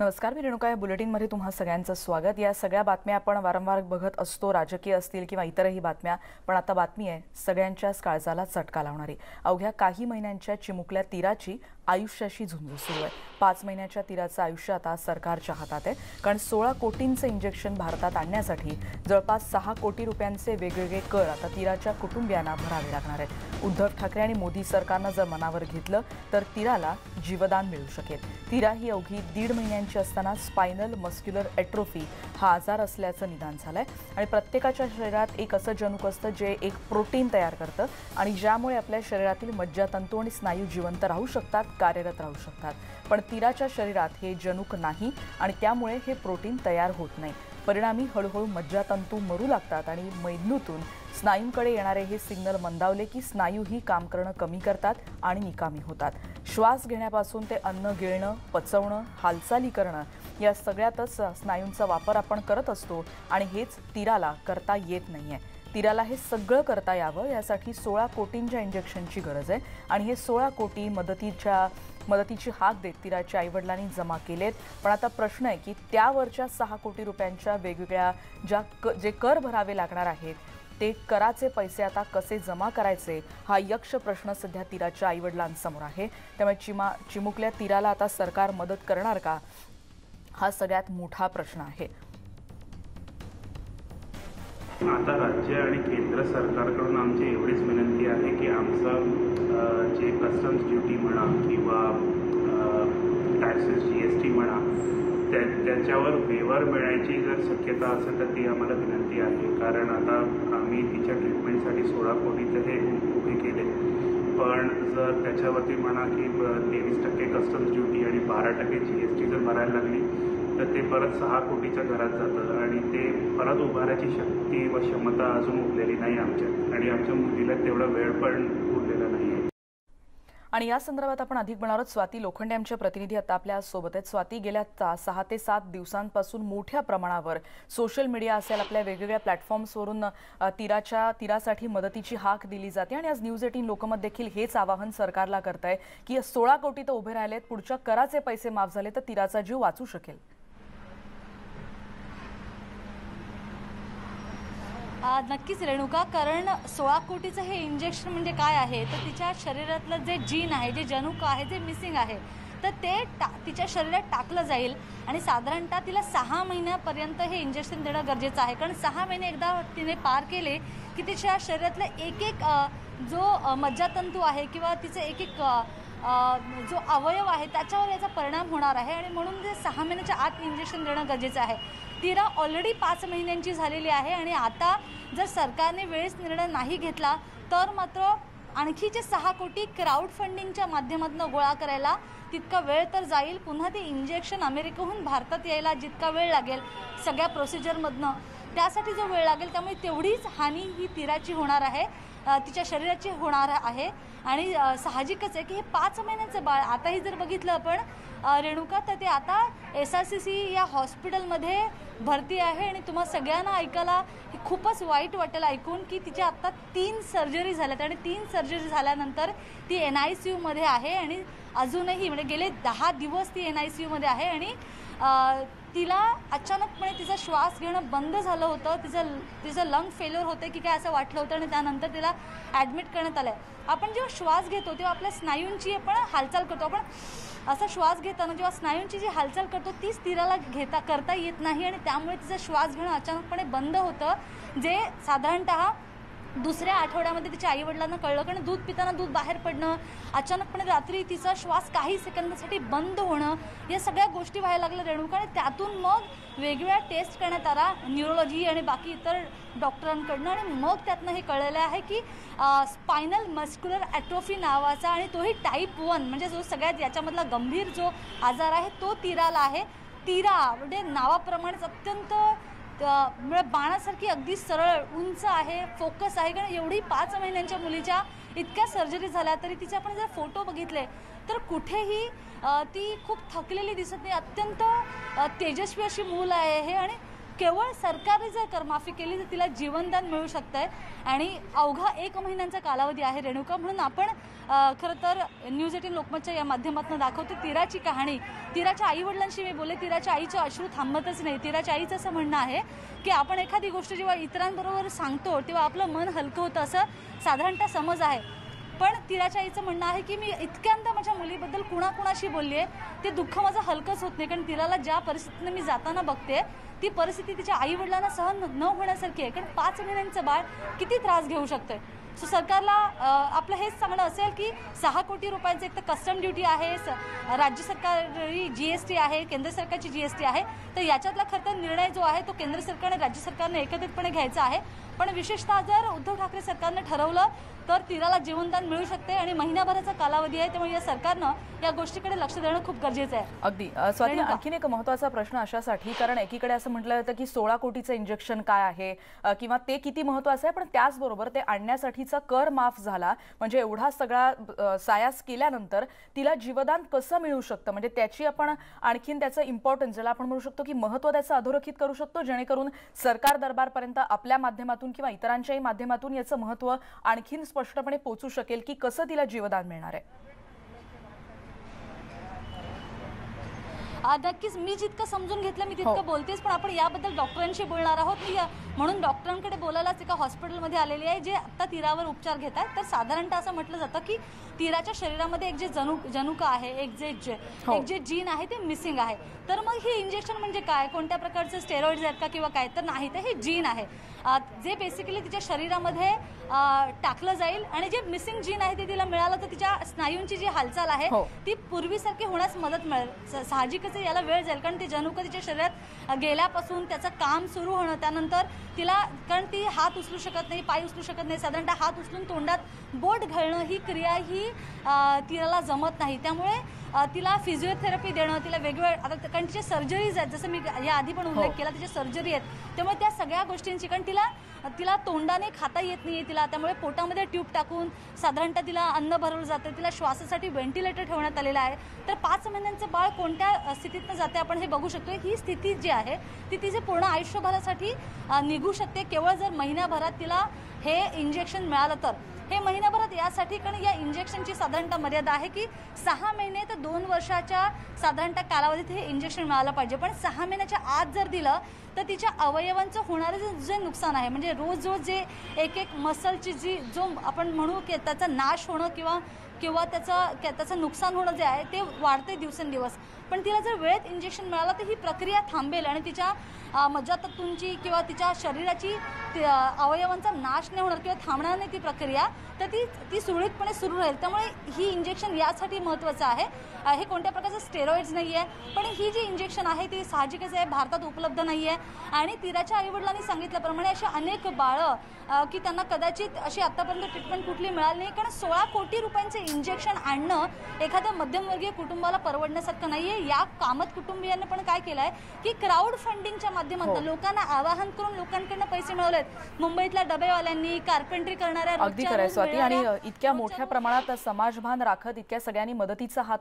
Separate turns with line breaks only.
नमस्कार मी रेणुका या बुलेटिनमध्ये तुम्हा सगळ्यांचं स्वागत. या सगळ्या बातम्या आपण वारंवार बघत असतो राजकीय असतील किंवा इतरही बातम्या पण आता बातमी आहे सगळ्यांच्याच काळजाला चटका लावणारी. अवघ्या काही महिन्यांच्या चिमुकल्या तीराची आयुष्याशी झुंज सुरू आहे. पाच महिन्याच्या तीराचं आयुष्य आता सरकारच्या हातात आहे. कारण सोळा कोटींचं इंजेक्शन भारतात आणण्यासाठी जवळपास सहा कोटी रुपयांचे वेगवेगळे कर आता तीराच्या कुटुंबियांना भरावे लागणार आहेत. उद्धव ठाकरे आणि मोदी सरकारनं जर मनावर घेतलं तर तीराला जीवदान मिळू शकेल. तीरा ही अवघी दीड महिन्यांची असताना स्पायनल मस्क्युलर एट्रोफी हा आजार असल्याचं निदान झालं आहे आणि प्रत्येकाच्या शरीरात एक असं जनुक असतं जे एक प्रोटीन तयार करतं. आणि ज्यामुळे आपल्या शरीरातील मज्जातंतू आणि स्नायू जिवंत राहू शकतात कार्यरत राहू शकतात. पण तीराच्या शरीरात हे जनुक नाही आणि त्यामुळे हे प्रोटीन तयार होत नाही. परिणामी हळूहळू मज्जातंतू मरू लागतात आणि मेंदूतून स्नायूंकडे येणारे हे सिग्नल मंदावले की स्नायूही काम करणं कमी करतात आणि निकामी होतात. श्वास घेण्यापासून ते अन्न गिळणं पचवणं हालचाली करणं या सगळ्यातच स्नायूंचा वापर आपण करत असतो आणि हेच तीराला करता येत नाही आहे तीराला हे सगळं करता यावं यासाठी सोळा कोटींच्या इंजेक्शनची गरज आहे. आणि हे सोळा कोटी मदतीच्या मदतीची हाक देत तीराच्या आईवडिलांनी जमा केलेत. पण आता प्रश्न आहे की त्यावरच्या सहा कोटी रुपयांच्या वेगवेगळ्या ज्या क जे कर भरावे लागणार आहेत ते कराचे पैसे आता कसे जमा करायचे हा यक्ष प्रश्न सध्या तीराच्या आईवडिलांसमोर आहे. त्यामुळे चिमा चिमुकल्या तीराला आता सरकार मदत करणार का हा सगळ्यात मोठा प्रश्न आहे.
आता राज्य आणि केंद्र सरकारकडून आमची एवढीच विनंती आहे की आमचं जे कस्टम्स ड्युटी म्हणा किंवा टॅक्सेस जी एस टी म्हणा त्या त्याच्यावर वेवर मिळायची जर शक्यता असेल तर ती आम्हाला विनंती आहे. कारण आता आम्ही तिच्या ट्रीटमेंटसाठी सोळा कोटी तर हे उभे केले. पण जर त्याच्यावरती म्हणा की तेवीस टक्के कस्टम्स ड्युटी आणि बारा टक्के जी एस टी जर भरायला लागली तर ते परत सहा कोटीच्या घरात जातं आणि ते परत उभारायची शक्ती व क्षमता अजून उरलेली नाही आमच्यात. आणि आमच्या मुलीला तेवढा वेळ पण उरलेला नाही आहे
आणि या संदर्भात आपण अधिक बोलणार आहोत. स्वाती लोखंडे आमच्या प्रतिनिधी आता आपल्यासोबत आहेत. स्वाती गेल्या सहा ते सात दिवसांपासून मोठ्या प्रमाणावर सोशल मीडिया असेल आपल्या वेगवेगळ्या प्लॅटफॉर्म्सवरून तीराच्या तीरासाठी मदतीची हाक दिली जाते. आणि आज न्यूज एटीन लोकमत देखील हेच आवाहन सरकारला करत आहे की सोळा कोटी तर उभे राहिलेत पुढच्या कराचे पैसे माफ झाले तर तीराचा जीव वाचू शकेल.
नक्कीच रेणुका कारण सोळा कोटीचं हे इंजेक्शन म्हणजे काय आहे? तर तिच्या शरीरातलं जे जीन आहे जे जनुक आहे जे मिसिंग आहे तर ते टा तिच्या शरीरात टाकलं जाईल आणि साधारणतः तिला सहा महिन्यापर्यंत हे इंजेक्शन देणं गरजेचं आहे. कारण सहा महिने एकदा तिने पार केले की तिच्या शरीरातलं एक एक जो मज्जातंतू आहे किंवा तिचं एक एक जो अवयव आहे त्याच्यावर याचा परिणाम होणार आहे आणि म्हणून ते सहा महिन्याच्या आत इंजेक्शन देणं गरजेचं आहे. तिरा ऑलरेडी पाच महिन्यांची झालेली आहे आणि आता जर सरकारने वेळेस निर्णय नाही घेतला तर मात्र आणखीचे सहा कोटी क्राऊड फंडिंगच्या माध्यमातून गोळा करायला तितका वेळ तर जाईल. पुन्हा ते इंजेक्शन अमेरिकेहून भारतात यायला जितका वेळ लागेल सगळ्या प्रोसिजरमधनं त्यासाठी जो वेळ लागेल त्यामुळे तेवढीच हानी ही तिराची होणार आहे. तिच्या शरीराची होणार आहे. आणि साहजिकच आहे की हे पाच महिन्याचं बाळ आताही जर बघितलं आपण रेणुका तर ते आता एस आर सी सी या हॉस्पिटलमध्ये भरती आहे. आणि तुम्हा सगळ्यांना ऐकायला हे खूपच वाईट वाटेल ऐकून की तिच्या आत्ता तीन सर्जरी झाल्यात. आणि तीन सर्जरी झाल्यानंतर ती एन आय सी यूमध्ये आहे. आणि अजूनही म्हणजे गेले दहा दिवस ती एन आय सी यूमध्ये आहे. आणि तिला अचानकपणे तिचा श्वास घेणं बंद झालं होतं. तिचं तिचं लंग फेल्युअर होते की काय असं वाटलं होतं आणि त्यानंतर तिला ॲडमिट करण्यात आलं आहे आपण जेव्हा श्वास घेतो तेव्हा आपल्या स्नायूंची आपण हालचाल करतो. आपण असा श्वास घेताना जेव्हा स्नायूंची जी हालचाल करतो तीच तिराला घेता करता येत नाही आणि त्यामुळे तिचा श्वास घेणं अचानकपणे बंद होतं. जे साधारणतः दुसऱ्या आठवड्यामध्ये तिच्या आईवडिलांना कळलं कारण दूध पिताना दूध बाहेर पडणं अचानकपणे रात्री तिचा श्वास काही सेकंदासाठी बंद होणं या सगळ्या गोष्टी व्हायला लागल्या रेणुका आणि त्यातून मग वेगवेगळ्या टेस्ट करण्यात आला न्यूरोलॉजी आणि बाकी इतर डॉक्टरांकडनं आणि मग त्यातनं हे कळलेलं आहे की स्पायनल मस्क्युलर ॲट्रोफी नावाचा आणि तोही टाईप वन म्हणजे जो सगळ्यात याच्यामधला गंभीर जो आजार आहे तो तिराला आहे. तिरा म्हणजे नावाप्रमाणेच अत्यंत म्हणजे बाणासारखी अगदी सरळ उंच आहे फोकस आहे. कारण एवढी पाच महिन्यांच्या मुलीच्या इतक्या सर्जरी झाल्या तरी तिचे आपण जर फोटो बघितले तर कुठेही ती खूप थकलेली दिसत नाही. अत्यंत तेजस्वी अशी मूल आहे हे. आणि केवळ सरकारने जर करमाफी केली तर तिला जीवनदान मिळू शकतंय. आणि अवघा एक महिन्यांचा कालावधी आहे रेणुका. म्हणून आपण खरं तर न्यूज एटीन लोकमतच्या या माध्यमातून दाखवतो तिराची कहाणी. तिराच्या आईवडिलांशी मी बोले तिराच्या आईचं अश्रू थांबतच नाही. तिराच्या आईचं असं म्हणणं आहे की आपण एखादी गोष्ट जेव्हा इतरांबरोबर सांगतो तेव्हा आपलं मन हलकं होतं असं साधारणतः समज आहे. पण तिराच्या आईचं म्हणणं आहे की मी इतक्यांदा माझ्या मुलीबद्दल कुणाकुणाशी बोलली आहे ते दुःख माझं हलकंच होत नाही कारण तिलाला ज्या परिस्थितीनं मी जाताना बघते ती परिस्थिती तिच्या आई वडिलांना सहन न होण्यासारखी आहे. कारण पाच महिन्यांचं बाळ किती त्रास घेऊ शकतं सो सरकारला आपलं हेच सांगणं असेल की सहा कोटी रुपयांचं एक तर कस्टम ड्युटी आहे स- राज्य सरकारी जी एस टी आहे केंद्र सरकारची जी एस टी आहे. तर याच्यातला खरं तर निर्णय जो आहे तो केंद्र सरकार आणि राज्य सरकारनं एकत्रितपणे घ्यायचा आहे. पण विशेषतः जर उद्धव ठाकरे सरकारनं ठरवलं तर तिराला जीवनदान मिळू शकते आणि महिनाभराचा कालावधी आहे. त्यामुळे या सरकारनं या गोष्टीकडे लक्ष देणं खूप गरजेचं आहे.
अगदी. स्वाती. आणखीन एक महत्त्वाचा प्रश्न अशासाठी कारण एकीकडे असं म्हटलं जातं की सोळा कोटीचं इंजेक्शन काय आहे? किंवा ते किती महत्वाचं आहे? पण त्याचबरोबर ते आणण्यासाठीचा कर माफ झाला म्हणजे एवढा सगळा सायास केल्यानंतर तिला जीवदान कसं मिळू शकतं? म्हणजे त्याची आपण आणखीन त्याचं इम्पॉर्टन्स ज्याला आपण म्हणू शकतो की महत्त्व त्याचं अधोरेखित करू शकतो जेणेकरून सरकार दरबारपर्यंत आपल्या माध्यमातून किंवा इतरांच्याही माध्यमातून याचं महत्त्व आणखीन स्पष्टपणे पोचू शकेल की कसं तिला जीवदान मिळणार आहे?
नक्कीच. मी जितकं समजून घेतलं मी
हो.
तितकं बोलतेच पण आपण याबद्दल डॉक्टरांशी बोलणार आहोत. मी म्हणून डॉक्टरांकडे बोलायलाच एका हॉस्पिटलमध्ये आलेली आहे जे आत्ता तीरावर उपचार घेत आहेत तर साधारणतः असं म्हटलं जातं की तीराच्या शरीरामध्ये एक जे जनु जनुका आहे एक जे जे-
हो.
एक जे जीन आहे ते मिसिंग आहे. तर मग हे इंजेक्शन म्हणजे काय? कोणत्या प्रकारचे स्टेरॉइड्स आहेत का किंवा काय? तर नाही तर हे जीन आहे. जे बेसिकली तिच्या शरीरामध्ये टाकलं जाईल आणि जे मिसिंग जीन आहे ते तिला मिळालं तर तिच्या स्नायूंची जी हालचाल आहे
हो.
ती पूर्वीसारखी होण्यास मदत मिळेल. साहजिकच याला वेळ जाईल कारण ते जनुक तिच्या शरीरात गेल्यापासून त्याचं काम सुरू होणं त्यानंतर तिला कारण ती हात उचलू शकत नाही पाय उचलू शकत नाही साधारणतः हात उचलून तोंडात बोट घालणं ही क्रिया ही तिला जमत नाही. त्यामुळे तिला फिजिओथेरपी देणं तिला वेगवेगळ्या आता कारण तिच्या सर्जरीज आहेत जसं मी या आधी पण उल्लेख
हो.
केला तिच्या सर्जरी आहेत. त्यामुळे त्या सगळ्या गोष्टींची कारण तिला तिला तोंडाने खाता येत नाही तिला. त्यामुळे पोटामध्ये ट्यूब टाकून साधारणतः तिला अन्न भरवलं जातं तिला श्वासासाठी व्हेंटिलेटर ठेवण्यात आलेलं आहे. तर पाच महिन्यांचं बाळ कोणत्या स्थितीतनं जाते आपण हे बघू शकतो ही स्थिती जी आहे ती तिचे पूर्ण आयुष्यभरासाठी निघू शकते. केवळ जर महिन्याभरात तिला हे इंजेक्शन मिळालं तर. हे महिनाभरात यासाठी कारण या इंजेक्शनची साधारणतः मर्यादा आहे की सहा महिने ते दोन वर्षाच्या साधारणतः कालावधीत हे इंजेक्शन मिळालं पाहिजे. पण सहा महिन्याच्या आत जर दिलं तर तिच्या अवयवांचं होणारं जे नुकसान आहे म्हणजे रोज रोज जे एक एक मसलची जी जो आपण म्हणू की त्याचा नाश होणं किंवा किंवा त्याचं त्याचं नुकसान होणं जे आहे ते वाढते दिवसेंदिवस. पण तिला जर वेळेत इंजेक्शन मिळालं तर ही प्रक्रिया थांबेल आणि तिच्या अ, किंवा तिच्या शरीराची अवयवांचा नाश नाही होणार किंवा थांबणार नाही ती प्रक्रिया तर ती ती सुरळीतपणे सुरू राहील. त्यामुळे ही इंजेक्शन यासाठी महत्त्वाचं आहे. हे कोणत्या प्रकारचं स्टेरॉइड्स नाही आहे पण ही जी इंजेक्शन आहे ती साहजिकच आहे भारतात उपलब्ध नाही आहे आणि तिराच्या आईवडिलांनी सांगितल्याप्रमाणे अशी अनेक बाळं की त्यांना कदाचित अशी आत्तापर्यंत ट्रीटमेंट कुठली मिळाली नाही. कारण सोळा कोटी रुपयांचे इंजेक्शन आणणं एखाद्या मध्यमवर्गीय कुटुंबाला परवडण्यासारखं नाही आहे या कामत कुटुंबियांनी पण काय केलं आहे की क्राऊड फंडिंगच्या माध्यमातून
हो.
लोकांना आवाहन करून लोकांकडनं पैसे मिळवलेत मुंबईतल्या डबेवाल्यांनी कारपेंटरी करणाऱ्या
अगदी
रोज
स्वाती आणि इतक्या मोठ्या प्रमाणात समाजभान राखत इतक्या सगळ्यांनी मदतीचा हात